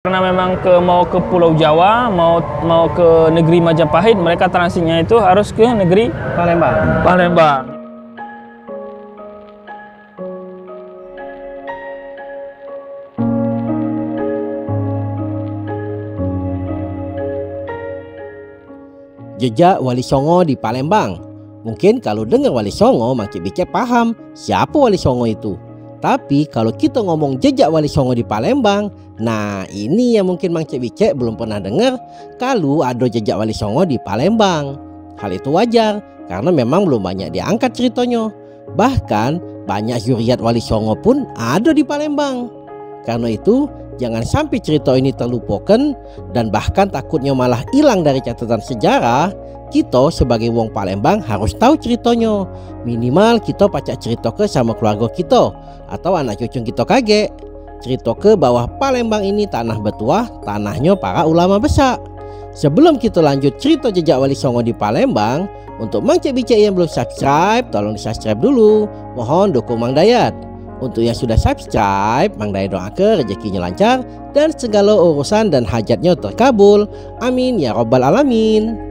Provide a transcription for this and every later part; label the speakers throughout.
Speaker 1: Karena memang ke mau ke Pulau Jawa, mau mau ke negeri Majapahit, mereka transitnya itu harus ke negeri
Speaker 2: Palembang.
Speaker 1: Palembang.
Speaker 2: Jejak Wali Songo di Palembang. Mungkin kalau dengar Wali Songo, makin Bicek paham siapa Wali Songo itu. Tapi kalau kita ngomong jejak Wali Songo di Palembang, nah ini yang mungkin Mang Cik Bicek belum pernah dengar kalau ada jejak Wali Songo di Palembang. Hal itu wajar karena memang belum banyak diangkat ceritanya. Bahkan banyak zuriat Wali Songo pun ada di Palembang. Karena itu jangan sampai cerita ini terlupakan dan bahkan takutnya malah hilang dari catatan sejarah kita sebagai wong Palembang harus tahu ceritanya. Minimal kita pacak cerita ke sama keluarga kita atau anak cucu kita kaget. Cerita ke bahwa Palembang ini tanah betuah, tanahnya para ulama besar. Sebelum kita lanjut cerita jejak Wali Songo di Palembang, untuk Mang Cek yang belum subscribe, tolong di subscribe dulu. Mohon dukung Mang Dayat. Untuk yang sudah subscribe, Mang Dayat doakan rezekinya lancar dan segala urusan dan hajatnya terkabul. Amin ya robbal alamin.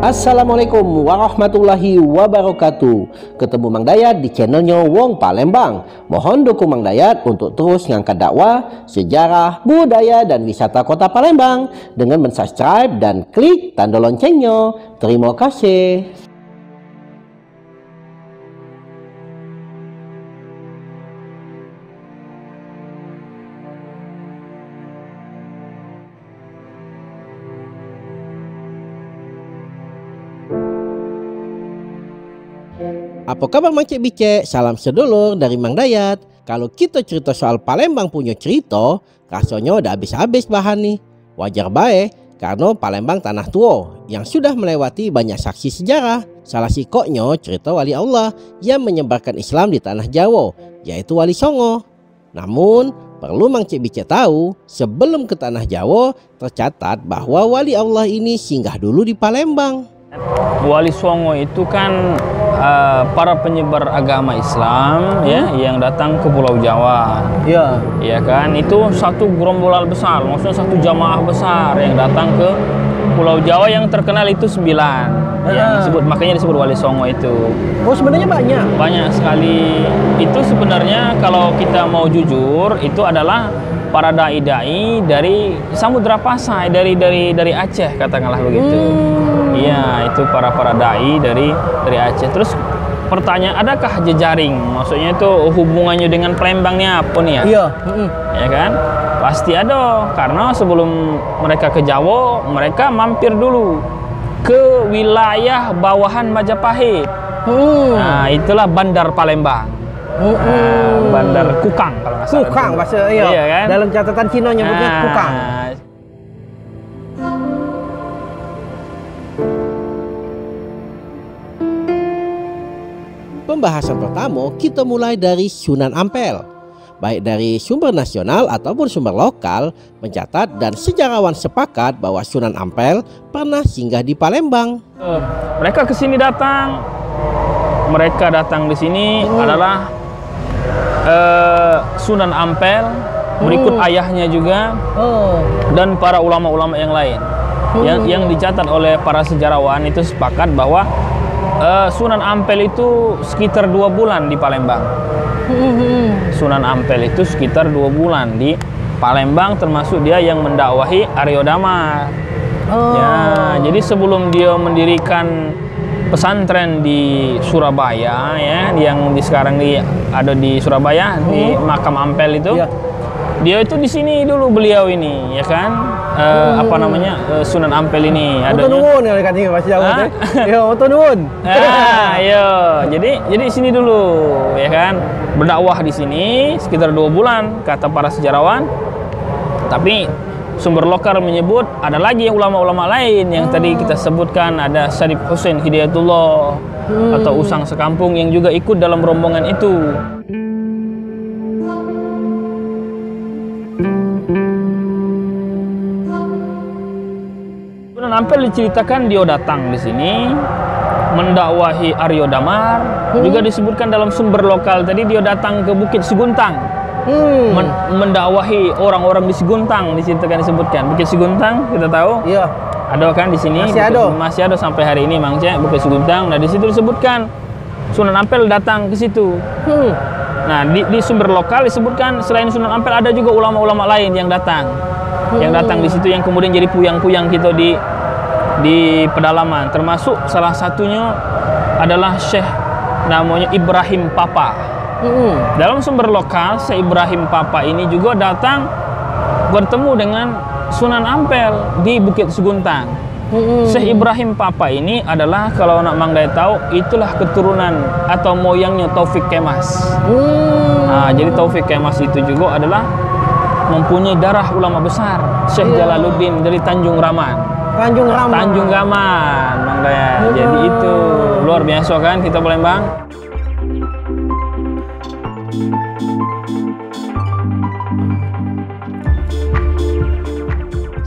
Speaker 2: Assalamualaikum warahmatullahi wabarakatuh. Ketemu Mang Dayat di channelnya Wong Palembang. Mohon dukung Mang Dayat untuk terus ngangkat dakwah, sejarah, budaya, dan wisata kota Palembang Dengan mensubscribe dan klik tanda loncengnya. Terima kasih Apa kabar Mang Cik Bicek? Salam sedulur dari Mang Dayat. Kalau kita cerita soal Palembang punya cerita, rasanya udah habis-habis bahan nih. Wajar baik, karena Palembang tanah tua yang sudah melewati banyak saksi sejarah. Salah sikoknya cerita wali Allah yang menyebarkan Islam di tanah Jawa, yaitu Wali Songo. Namun, perlu Mang Cik Bicek tahu, sebelum ke tanah Jawa, tercatat bahwa wali Allah ini singgah dulu di Palembang.
Speaker 1: Wali Songo itu kan uh, para penyebar agama Islam ya yang datang ke Pulau Jawa.
Speaker 2: Ya.
Speaker 1: Ya kan? Itu satu gerombolan besar, maksudnya satu jamaah besar yang datang ke Pulau Jawa yang terkenal itu sembilan. Yang
Speaker 2: Ah.
Speaker 1: disebut makanya disebut Wali Songo itu.
Speaker 2: Oh sebenarnya banyak.
Speaker 1: Banyak sekali. Itu sebenarnya kalau kita mau jujur itu adalah para dai-dai dari Samudra Pasai dari dari dari Aceh katakanlah begitu. Iya, itu para para dai dari dari Aceh. Terus pertanyaan adakah jejaring? Maksudnya itu hubungannya dengan Palembang nih apa nih ya?
Speaker 2: Iya.
Speaker 1: Ya kan? Pasti ada karena sebelum mereka ke Jawa, mereka mampir dulu ke wilayah bawahan Majapahit.
Speaker 2: Hmm.
Speaker 1: Nah, itulah Bandar Palembang. Nah, Bandar Kukang kalau nggak salah.
Speaker 2: Kukang bahasa iya.
Speaker 1: Iya kan?
Speaker 2: Dalam catatan Cina nyebutnya
Speaker 1: Nah,
Speaker 2: kukang. Pembahasan pertama kita mulai dari Sunan Ampel. Baik dari sumber nasional ataupun sumber lokal mencatat dan sejarawan sepakat bahwa Sunan Ampel pernah singgah di Palembang.
Speaker 1: Eh, mereka ke sini datang. Mereka datang di sini adalah eh, Sunan Ampel, berikut ayahnya juga
Speaker 2: Oh.
Speaker 1: dan para ulama-ulama yang lain. Yang yang dicatat oleh para sejarawan itu sepakat bahwa eh, Sunan Ampel itu sekitar dua bulan di Palembang. Sunan Ampel itu sekitar dua bulan di Palembang termasuk dia yang mendakwahi Aryo Damar.
Speaker 2: Oh.
Speaker 1: Ya, jadi sebelum dia mendirikan pesantren di Surabaya ya, yang di sekarang di ada di Surabaya di makam Ampel itu.
Speaker 2: Iya.
Speaker 1: Dia itu di sini dulu beliau ini, ya kan? Eh, apa namanya? eh, Sunan Ampel ini adanya.
Speaker 2: nuwun ya katanya Mas Jawa
Speaker 1: Hah?
Speaker 2: teh. Ya, motor nuwun.
Speaker 1: Ah, iya. Jadi jadi di sini dulu, ya kan? Berdakwah di sini sekitar dua bulan kata para sejarawan. Tapi sumber lokal menyebut ada lagi ulama-ulama lain yang tadi kita sebutkan ada Syarif Hussein Hidayatullah atau Usang Sekampung yang juga ikut dalam rombongan itu. Sunan Ampel diceritakan dia datang di sini mendakwahi Aryo Damar juga disebutkan dalam sumber lokal tadi dia datang ke Bukit Seguntang
Speaker 2: Hmm.
Speaker 1: Men- mendakwahi orang-orang di Siguntang di situ kan disebutkan. Bukit Siguntang kita tahu
Speaker 2: Iya.
Speaker 1: ada kan di sini
Speaker 2: Masih
Speaker 1: Bukit-
Speaker 2: ada.
Speaker 1: masih ada sampai hari ini Mang Cek Bukit Siguntang. Nah di situ disebutkan Sunan Ampel datang ke situ.
Speaker 2: Hmm.
Speaker 1: Nah, di, di sumber lokal disebutkan selain Sunan Ampel ada juga ulama-ulama lain yang datang. Yang datang di situ yang kemudian jadi puyang-puyang kita di di pedalaman. Termasuk salah satunya adalah Syekh namanya Ibrahim Papa.
Speaker 2: Hmm.
Speaker 1: Dalam sumber lokal, Syekh Ibrahim Papa ini juga datang bertemu dengan Sunan Ampel di Bukit Suguntang.
Speaker 2: Hmm.
Speaker 1: Syekh Ibrahim Papa ini adalah kalau nak Mangdai tahu itulah keturunan atau moyangnya Taufik Kemas.
Speaker 2: Hmm.
Speaker 1: Nah, jadi Taufik Kemas itu juga adalah mempunyai darah ulama besar Syekh
Speaker 2: Iya.
Speaker 1: Jalaluddin dari Tanjung Raman.
Speaker 2: Tanjung Rama.
Speaker 1: Tanjung Raman, Bang Daya. Jadi itu luar biasa kan kita Palembang.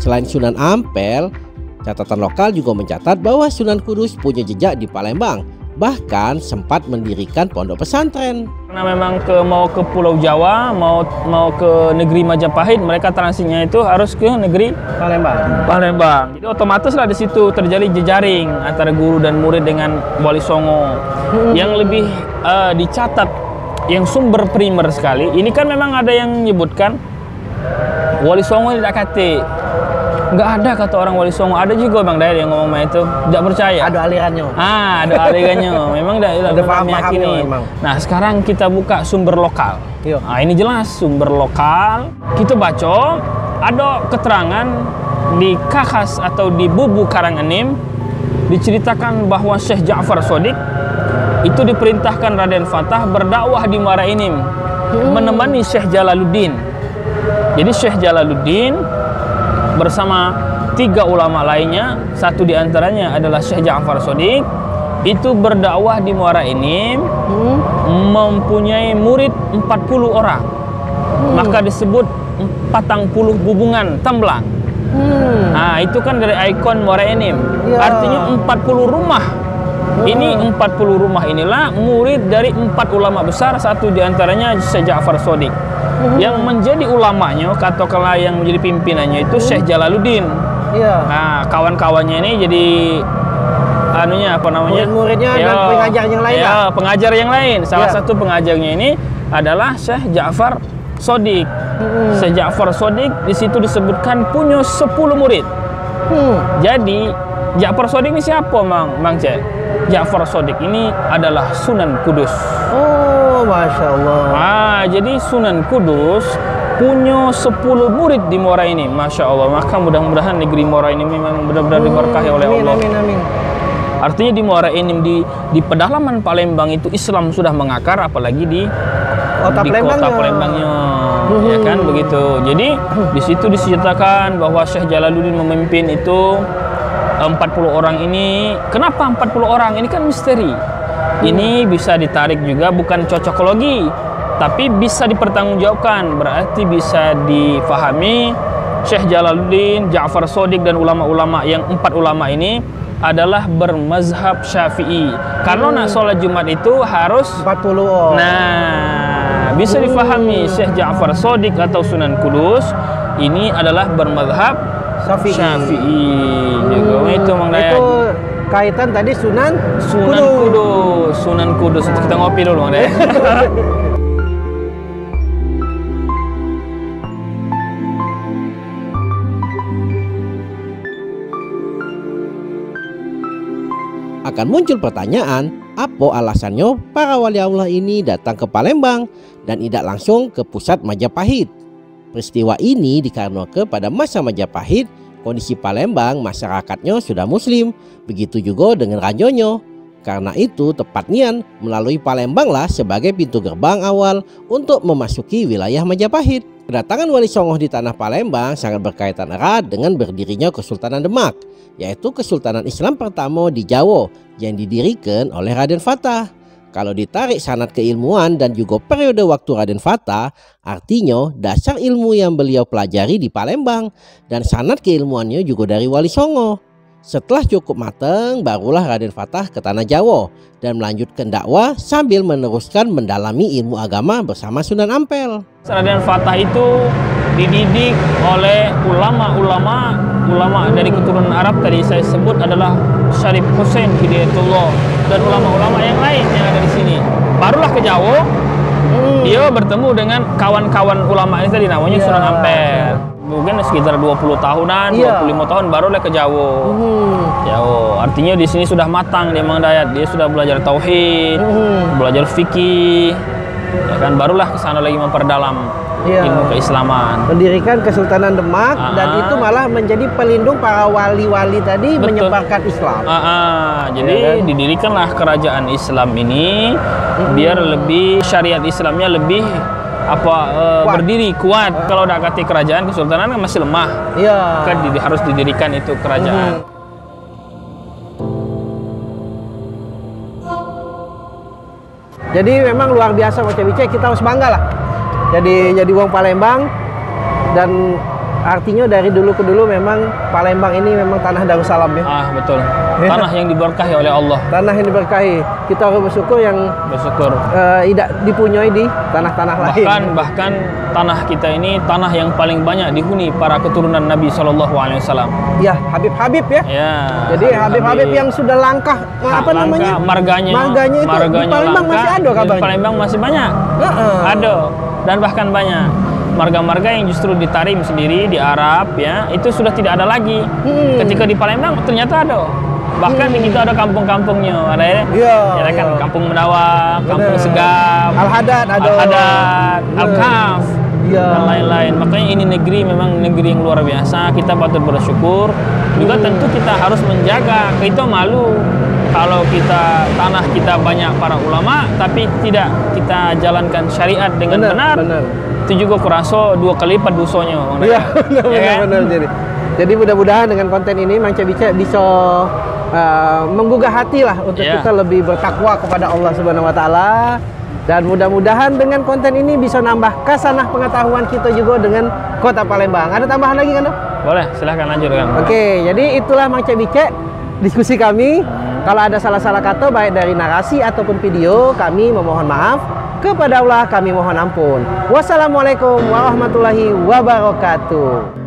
Speaker 2: Selain Sunan Ampel, catatan lokal juga mencatat bahwa Sunan Kudus punya jejak di Palembang, bahkan sempat mendirikan pondok pesantren.
Speaker 1: Karena memang ke mau ke Pulau Jawa, mau mau ke negeri Majapahit, mereka transitnya itu harus ke negeri
Speaker 2: Palembang.
Speaker 1: Palembang. Jadi otomatis lah di situ terjadi jejaring antara guru dan murid dengan Wali Songo. Yang lebih eh, dicatat yang sumber primer sekali, ini kan memang ada yang menyebutkan Wali Songo tidak kate. Enggak ada kata orang Wali Songo. Ada juga Bang Dayat yang ngomong itu. Tidak percaya.
Speaker 2: Ada alirannya.
Speaker 1: Ah, ada alirannya. memang dah
Speaker 2: Ada paham-pahamnya memang.
Speaker 1: Nah, sekarang kita buka sumber lokal.
Speaker 2: Iya.
Speaker 1: Nah, ini jelas sumber lokal. Kita baca ada keterangan di Kakas atau di Bubu Karangenim diceritakan bahwa Syekh Ja'far Sodik itu diperintahkan Raden Fatah berdakwah di Muara Inim menemani Syekh Jalaluddin. Jadi Syekh Jalaluddin bersama tiga ulama lainnya, satu di antaranya adalah Syekh Ja'far itu berdakwah di Muara Inim
Speaker 2: Hmm.
Speaker 1: mempunyai murid 40 orang. Maka disebut 40 bubungan temblang.
Speaker 2: Hmm.
Speaker 1: Nah, itu kan dari ikon Muara Enim.
Speaker 2: Ya.
Speaker 1: Artinya 40 rumah. Ini 40 rumah inilah murid dari empat ulama besar, satu di antaranya Syekh Ja'far Yang menjadi ulamanya, katakanlah yang menjadi pimpinannya itu Syekh Jalaluddin.
Speaker 2: Iya.
Speaker 1: Nah, kawan-kawannya ini jadi anunya apa namanya?
Speaker 2: Murid-muridnya dan pengajar yang lain
Speaker 1: Ya,
Speaker 2: lah.
Speaker 1: pengajar yang lain. Salah
Speaker 2: Ya.
Speaker 1: satu pengajarnya ini adalah Syekh Ja'far Sodik.
Speaker 2: Hmm.
Speaker 1: Syekh Ja'far Sodik di situ disebutkan punya 10 murid.
Speaker 2: Hmm.
Speaker 1: Jadi Ja'far Sodik ini siapa, Mang? Mang Cek? Ja'far Sodik ini adalah Sunan Kudus.
Speaker 2: Oh, masya Allah.
Speaker 1: Ah, jadi Sunan Kudus punya 10 murid di Muara ini. Masya Allah. Maka mudah-mudahan negeri Muara ini memang benar-benar diberkahi oleh
Speaker 2: amin,
Speaker 1: Allah.
Speaker 2: Amin, amin.
Speaker 1: Artinya di Muara Enim di di pedalaman Palembang itu Islam sudah mengakar apalagi di
Speaker 2: Kota
Speaker 1: di
Speaker 2: Palembangnya.
Speaker 1: kota Palembangnya ya kan begitu. Jadi di situ diceritakan bahwa Syekh Jalaluddin memimpin itu 40 orang ini. Kenapa 40 orang? Ini kan misteri. Ini bisa ditarik juga bukan cocokologi, tapi bisa dipertanggungjawabkan. Berarti bisa difahami Syekh Jalaluddin, Ja'far Sodik dan ulama-ulama yang empat ulama ini adalah bermazhab Syafi'i. Karena nak sholat Jumat itu harus
Speaker 2: 40 orang.
Speaker 1: Nah, bisa difahami Syekh Ja'far Sodik atau Sunan Kudus ini adalah bermadhab
Speaker 2: Syafi'i.
Speaker 1: Syafi'i. Juga itu Mang Dayat.
Speaker 2: Itu kaitan tadi Sunan
Speaker 1: Sunan Kudus. Sunan Kudus. Itu kita ngopi dulu Mang Dayat.
Speaker 2: Akan muncul pertanyaan, apa alasannya para wali Allah ini datang ke Palembang dan tidak langsung ke pusat Majapahit? Peristiwa ini dikarenakan pada masa Majapahit, kondisi Palembang masyarakatnya sudah muslim, begitu juga dengan ranjonyo. Karena itu tepat nian melalui Palembang lah sebagai pintu gerbang awal untuk memasuki wilayah Majapahit. Kedatangan Wali Songo di tanah Palembang sangat berkaitan erat dengan berdirinya Kesultanan Demak, yaitu Kesultanan Islam pertama di Jawa yang didirikan oleh Raden Fatah. Kalau ditarik sanat keilmuan dan juga periode waktu Raden Fatah, artinya dasar ilmu yang beliau pelajari di Palembang dan sanat keilmuannya juga dari Wali Songo.
Speaker 3: Setelah cukup matang, barulah Raden Fatah ke Tanah Jawa dan melanjutkan dakwah sambil meneruskan mendalami ilmu agama bersama Sunan Ampel.
Speaker 1: Raden Fatah itu dididik oleh ulama-ulama ulama dari keturunan Arab tadi saya sebut adalah Syarif Hussein Hidayatullah dan ulama-ulama yang lain yang ada di sini. Barulah ke Jawa, hmm. dia bertemu dengan kawan-kawan ulama ini tadi namanya ya. Sunan Ampel mungkin sekitar 20 tahunan, iya. 25 tahun baru ke Jawa. Hmm. Jawa. Artinya di sini sudah matang dia Mang Dayat. Dia sudah belajar tauhid, hmm. belajar fikih. Ya kan barulah ke sana lagi memperdalam iya. ilmu keislaman.
Speaker 3: Mendirikan Kesultanan Demak Aa. dan itu malah menjadi pelindung para wali-wali tadi Betul. menyebarkan Islam.
Speaker 1: Aa. Jadi ya kan? didirikanlah kerajaan Islam ini hmm. biar lebih syariat Islamnya lebih apa uh, kuat. berdiri kuat. Kalau udah kati kerajaan kesultanan kan masih lemah. Iya. Kan di, harus didirikan itu kerajaan. Hmm.
Speaker 3: Jadi memang luar biasa Moce Bice kita harus bangga lah. Jadi jadi uang Palembang dan artinya dari dulu ke dulu memang Palembang ini memang tanah Darussalam ya.
Speaker 1: Ah, betul. Ya. Tanah yang diberkahi oleh Allah.
Speaker 3: Tanah yang diberkahi. Kita harus bersyukur yang
Speaker 1: bersyukur
Speaker 3: uh, tidak dipunyai di tanah-tanah lain.
Speaker 1: Bahkan bahkan tanah kita ini tanah yang paling banyak dihuni para keturunan Nabi Shallallahu alaihi wasallam.
Speaker 3: Ya, Habib-habib ya. Ya. Jadi Habib-habib yang sudah langkah apa langkah, namanya?
Speaker 1: Marganya.
Speaker 3: Marganya itu marganya di Palembang langkah, masih ada kabarnya.
Speaker 1: Di Palembang masih banyak. Uh -uh. Ada dan bahkan banyak marga-marga yang justru di Tarim sendiri di Arab ya itu sudah tidak ada lagi. Hmm. Ketika di Palembang ternyata ada. Bahkan hmm. di kita ada kampung-kampungnya, ada ya, ya, ya kan ya. Kampung Menawa, Kampung Segap,
Speaker 3: Al Hadad,
Speaker 1: Al Hadad, Al Kaf, ya. dan lain-lain. Makanya ini negeri memang negeri yang luar biasa. Kita patut bersyukur. Juga hmm. tentu kita harus menjaga. Kita malu kalau kita tanah kita banyak para ulama, tapi tidak kita jalankan syariat dengan benar. benar. benar itu juga kurasa dua kali lipat dosanya
Speaker 3: iya benar ya kan? benar jadi jadi mudah-mudahan dengan konten ini Mang Bica bisa uh, menggugah hati lah untuk yeah. kita lebih bertakwa kepada Allah Subhanahu Wa Taala dan mudah-mudahan dengan konten ini bisa nambah kasanah pengetahuan kita juga dengan kota Palembang. Ada tambahan lagi kan?
Speaker 1: Boleh, silahkan lanjutkan.
Speaker 3: Oke, jadi itulah Mang Bica diskusi kami. Kalau ada salah-salah kata baik dari narasi ataupun video, kami memohon maaf. Kepada Allah kami mohon ampun. Wassalamualaikum warahmatullahi wabarakatuh.